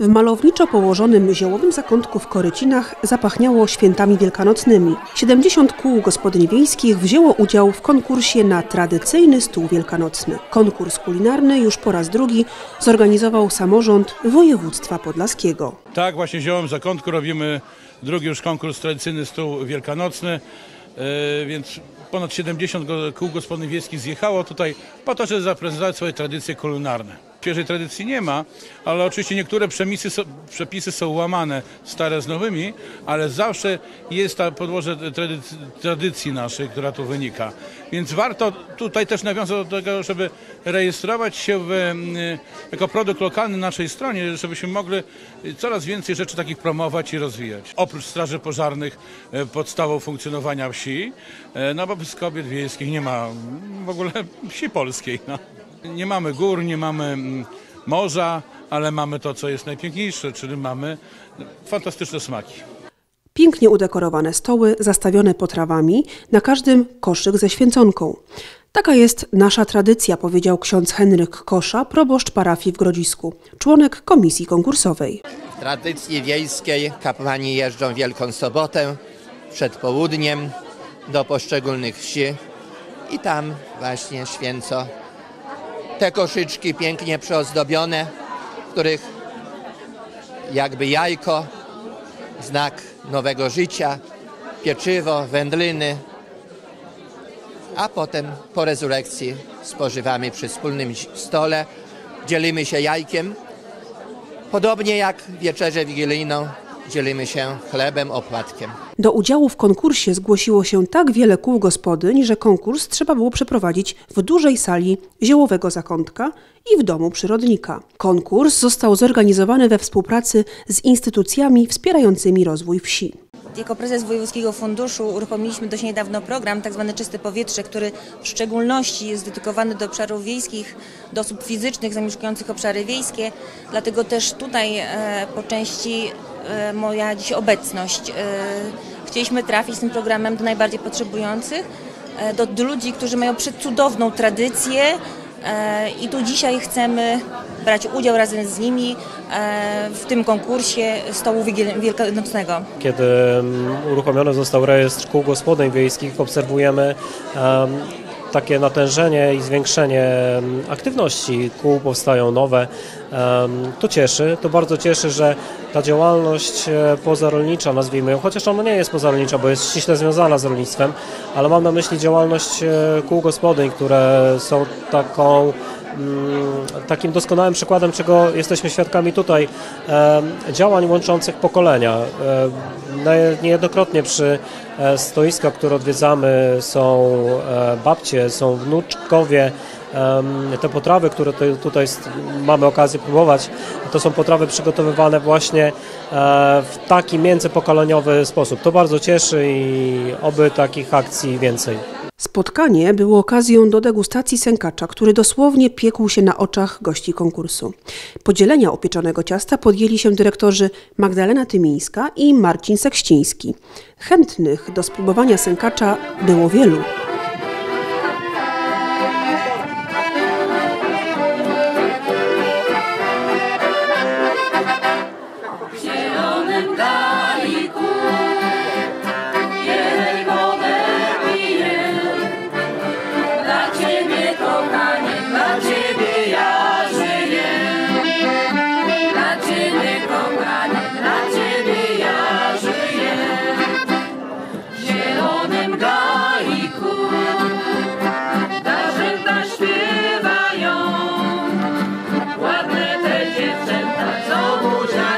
W malowniczo położonym ziołowym zakątku w Korycinach zapachniało świętami wielkanocnymi. 70 kół gospodyń wiejskich wzięło udział w konkursie na tradycyjny stół wielkanocny. Konkurs kulinarny już po raz drugi zorganizował samorząd województwa podlaskiego. Tak, właśnie w Ziołowym Zakątku robimy drugi już konkurs tradycyjny stół wielkanocny, e, więc ponad 70 go- kół gospodyń wiejskich zjechało tutaj po to, żeby zaprezentować swoje tradycje kulinarne. Świeżej tradycji nie ma, ale oczywiście niektóre przepisy są, przepisy są łamane, stare z nowymi, ale zawsze jest ta podłoże tradycji, tradycji naszej, która tu wynika. Więc warto tutaj też nawiązać do tego, żeby rejestrować się w, mm, jako produkt lokalny na naszej stronie, żebyśmy mogli coraz więcej rzeczy takich promować i rozwijać. Oprócz straży pożarnych e, podstawą funkcjonowania wsi, e, no bo bez kobiet wiejskich nie ma w ogóle wsi polskiej. No. Nie mamy gór, nie mamy mm, morza, ale mamy to, co jest najpiękniejsze, czyli mamy fantastyczne smaki. Pięknie udekorowane stoły, zastawione potrawami, na każdym koszyk ze święconką. Taka jest nasza tradycja, powiedział ksiądz Henryk Kosza, proboszcz parafii w Grodzisku, członek komisji konkursowej. W tradycji wiejskiej kapłani jeżdżą Wielką Sobotę przed południem do poszczególnych wsi i tam właśnie święco te koszyczki pięknie przyozdobione, w których jakby jajko, znak nowego życia, pieczywo, wędliny, a potem po rezurekcji spożywamy przy wspólnym stole, dzielimy się jajkiem. Podobnie jak wieczerzę wigilijną dzielimy się chlebem, opłatkiem. Do udziału w konkursie zgłosiło się tak wiele kół gospodyń, że konkurs trzeba było przeprowadzić w dużej sali ziołowego zakątka i w domu przyrodnika. Konkurs został zorganizowany we współpracy z instytucjami wspierającymi rozwój wsi. Jako prezes Wojewódzkiego Funduszu uruchomiliśmy dość niedawno program tzw. Czyste Powietrze, który w szczególności jest dedykowany do obszarów wiejskich, do osób fizycznych zamieszkujących obszary wiejskie. Dlatego też tutaj e, po części moja dziś obecność. E, chcieliśmy trafić z tym programem do najbardziej potrzebujących, e, do, do ludzi, którzy mają przecudowną tradycję e, i tu dzisiaj chcemy brać udział razem z nimi e, w tym konkursie stołu wielkanocnego. Kiedy mm, uruchomiony został rejestr kół gospodyń wiejskich, obserwujemy em, takie natężenie i zwiększenie em, aktywności kół, powstają nowe. To cieszy, to bardzo cieszy, że ta działalność e, pozarolnicza, nazwijmy ją, chociaż ona nie jest pozarolnicza, bo jest ściśle związana z rolnictwem, ale mam na myśli działalność e, kół gospodyń, które są taką mm, takim doskonałym przykładem, czego jesteśmy świadkami tutaj, działań łączących pokolenia. Niejednokrotnie przy e, stoiskach, które odwiedzamy, są e, babcie, są wnuczkowie. Te potrawy, które tutaj- mamy okazję próbować, to są potrawy przygotowywane właśnie e, w taki międzypokoleniowy sposób. To bardzo cieszy i oby takich akcji więcej. Spotkanie było okazją do degustacji sękacza, który dosłownie piekł się na oczach gości konkursu. Podzielenia upieczonego ciasta podjęli się dyrektorzy Magdalena Tymińska i Marcin Sekściński. Chętnych do spróbowania sękacza było wielu. 他走不掉。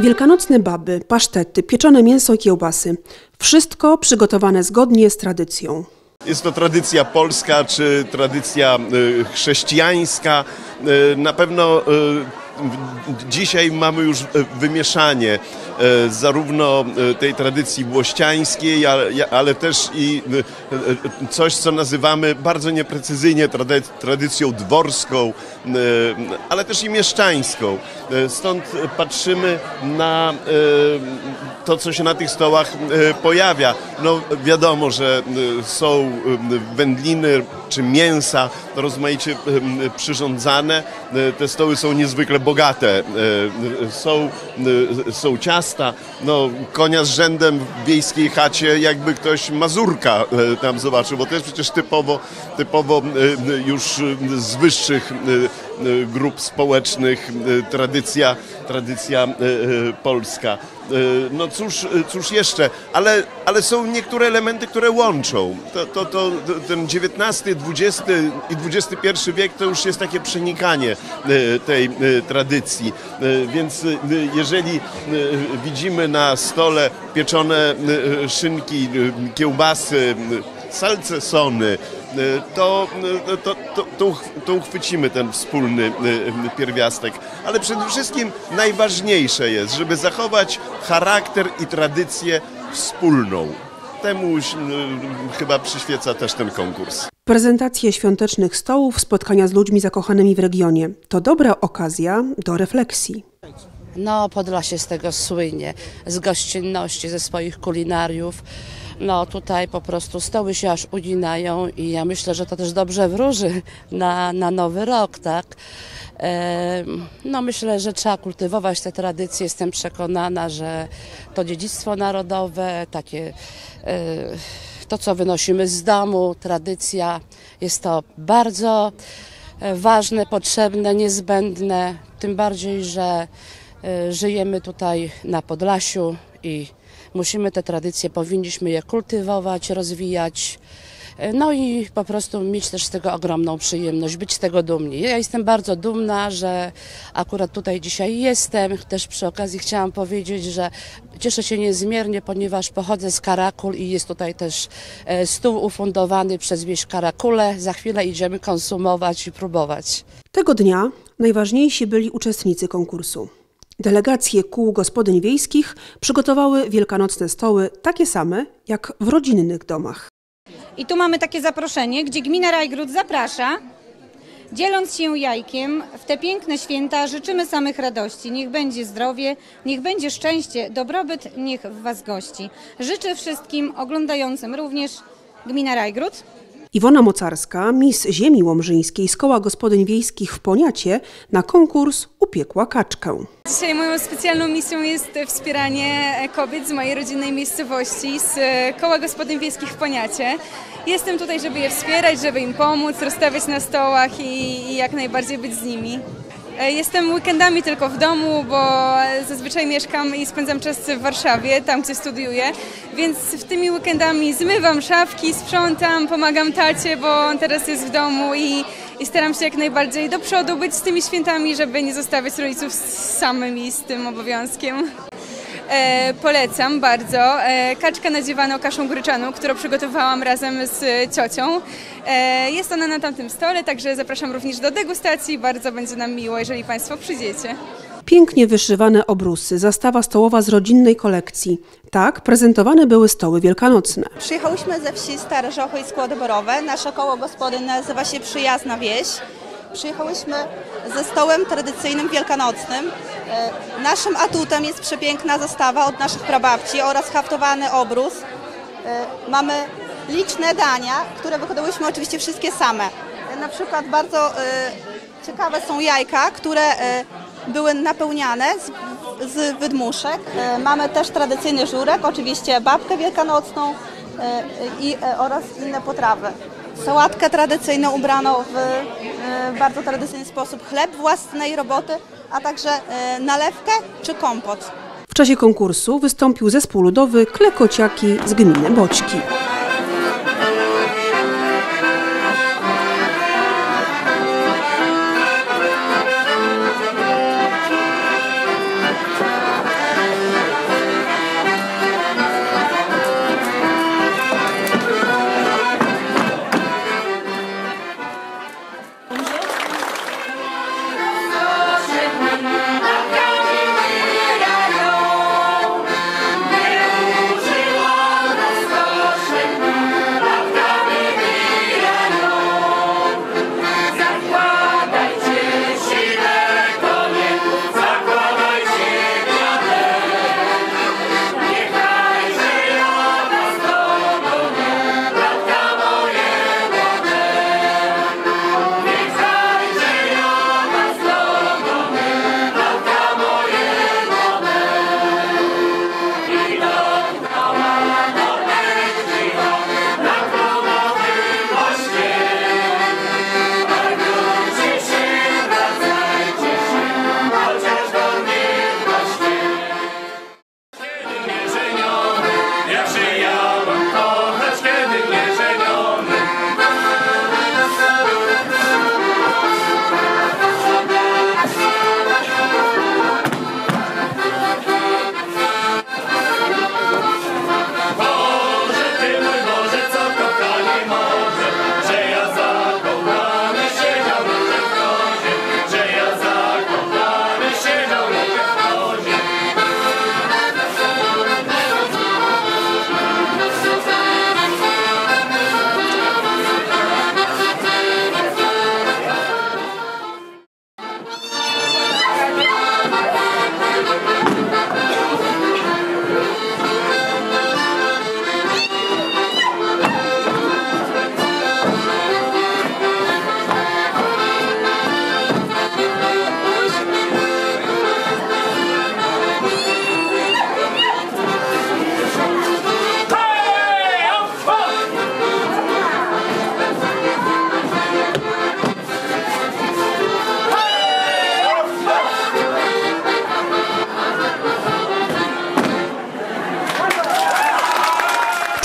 Wielkanocne baby, pasztety, pieczone mięso i kiełbasy. Wszystko przygotowane zgodnie z tradycją. Jest to tradycja polska czy tradycja y, chrześcijańska. Y, Na pewno y, dzisiaj mamy już e, wymieszanie e, zarówno e, tej tradycji włościańskiej, ale, też i coś, co nazywamy bardzo nieprecyzyjnie trady, tradycją dworską, ale też i mieszczańską. Stąd patrzymy na to, co się na tych stołach e, pojawia. No wiadomo, że e, są e, wędliny czy mięsa rozmaicie przyrządzane. Te stoły są niezwykle bogate. Są, są ciasta. No, konia z rzędem w wiejskiej chacie, jakby ktoś mazurka tam zobaczył, bo to jest przecież typowo, typowo już z wyższych grup społecznych tradycja, tradycja e, e, polska. E, No cóż, cóż jeszcze, ale, ale są niektóre elementy, które łączą. To, to, to, ten XIX, XX i XXI wiek to już jest takie przenikanie tej tradycji. Więc jeżeli widzimy na stole pieczone szynki, kiełbasy, salcesony, to, e, to, to, to, to uchwycimy ten wspólny e, pierwiastek. Ale przede wszystkim najważniejsze jest, żeby zachować charakter i tradycję wspólną. Temu chyba przyświeca też ten konkurs. Prezentacje świątecznych stołów, spotkania z ludźmi zakochanymi w regionie to dobra okazja do refleksji. No, Podlasie z tego słynie, z gościnności, ze swoich kulinariów. No, tutaj po prostu stoły się aż uginają i ja myślę, że to też dobrze wróży na, na nowy rok, tak? Em, No, myślę, że trzeba kultywować te tradycje. Jestem przekonana, że to dziedzictwo narodowe, takie e, to, co wynosimy z domu, tradycja, jest to bardzo e, ważne, potrzebne, niezbędne. Tym bardziej, że e, żyjemy tutaj na Podlasiu i musimy te tradycje, powinniśmy je kultywować, rozwijać. E, No i po prostu mieć też z tego ogromną przyjemność, być z tego dumni. Ja jestem bardzo dumna, że akurat tutaj dzisiaj jestem. Też przy okazji chciałam powiedzieć, że cieszę się niezmiernie, ponieważ pochodzę z Karakul i jest tutaj też e, stół ufundowany przez wieś Karakule. Za chwilę idziemy konsumować i próbować. Tego dnia najważniejsi byli uczestnicy konkursu. Delegacje kół gospodyń wiejskich przygotowały wielkanocne stoły takie same jak w rodzinnych domach. I tu mamy takie zaproszenie, gdzie gmina Rajgród zaprasza, dzieląc się jajkiem w te piękne święta życzymy samych radości. Niech będzie zdrowie, niech będzie szczęście, dobrobyt, niech w Was gości. Życzę wszystkim oglądającym również gmina Rajgród. Iwona Mocarska, mis ziemi łomżyńskiej z koła gospodyń wiejskich w Poniacie, na konkurs upiekła kaczkę. Dzisiaj moją specjalną misją jest wspieranie kobiet z mojej rodzinnej miejscowości, z Koła Gospodyń Wiejskich w Poniacie. Jestem tutaj, żeby je wspierać, żeby im pomóc, rozstawiać na stołach i, i jak najbardziej być z nimi. E, Jestem weekendami tylko w domu, bo zazwyczaj mieszkam i spędzam czas w Warszawie, tam gdzie studiuję, więc w tymi weekendami zmywam szafki, sprzątam, pomagam tacie, bo on teraz jest w domu i, i staram się jak najbardziej do przodu być z tymi świętami, żeby nie zostawiać rodziców samymi z tym obowiązkiem. E, polecam bardzo. E, kaczkę nadziewano kaszą gryczaną, którą przygotowałam razem z ciocią. E, jest ona na tamtym stole, także zapraszam również do degustacji. Bardzo będzie nam miło, jeżeli Państwo przyjdziecie. Pięknie wyszywane obrusy, zastawa stołowa z rodzinnej kolekcji. Tak prezentowane były stoły wielkanocne. Przyjechałyśmy ze wsi Stare Żochy i Skłodoborowe. Nasze koło gospodyń nazywa się Przyjazna Wieś. Przyjechałyśmy ze stołem tradycyjnym wielkanocnym. E, Naszym atutem jest przepiękna zastawa od naszych prababci oraz haftowany obrus. E, Mamy liczne dania, które wyhodowałyśmy oczywiście wszystkie same. E, Na przykład bardzo ciekawe są jajka, które były napełniane z, z wydmuszek. Mamy też tradycyjny żurek, oczywiście babkę wielkanocną i, oraz inne potrawy. Sałatkę tradycyjną ubraną w e, bardzo tradycyjny sposób, chleb własnej roboty, a także e, nalewkę czy kompot. W czasie konkursu wystąpił zespół ludowy Klekociaki z gminy Boćki.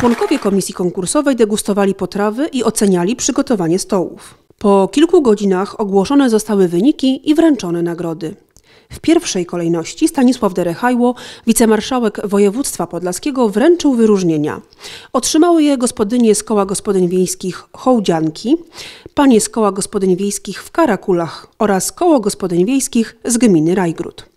Członkowie komisji konkursowej degustowali potrawy i oceniali przygotowanie stołów. Po kilku godzinach ogłoszone zostały wyniki i wręczone nagrody. W pierwszej kolejności Stanisław Derechajło, wicemarszałek województwa podlaskiego, wręczył wyróżnienia. Otrzymały je gospodynie z koła gospodyń wiejskich Hołdzianki, panie z koła gospodyń wiejskich w Karakulach oraz koło gospodyń wiejskich z gminy Rajgród.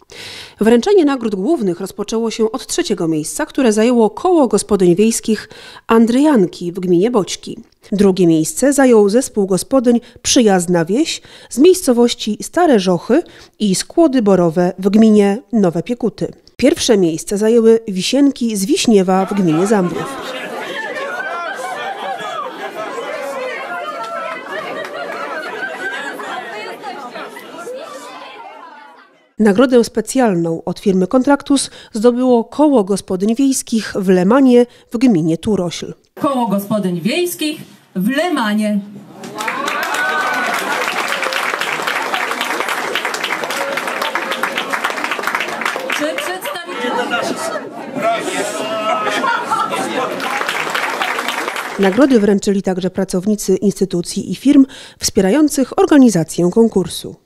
Wręczenie nagród głównych rozpoczęło się od trzeciego miejsca, które zajęło koło gospodyń wiejskich Andryjanki w gminie Boćki. Drugie miejsce zajął zespół gospodyń Przyjazna Wieś z miejscowości Stare Żochy i Skłody Borowe w gminie Nowe Piekuty. Pierwsze miejsce zajęły Wisienki z Wiśniewa w gminie Zambrów. Nagrodę specjalną od firmy Kontraktus zdobyło koło gospodyń wiejskich w Lemanie w gminie Turośl. Koło Gospodyń Wiejskich w Lemanie. Czy. Nagrody wręczyli także pracownicy instytucji i firm wspierających organizację konkursu.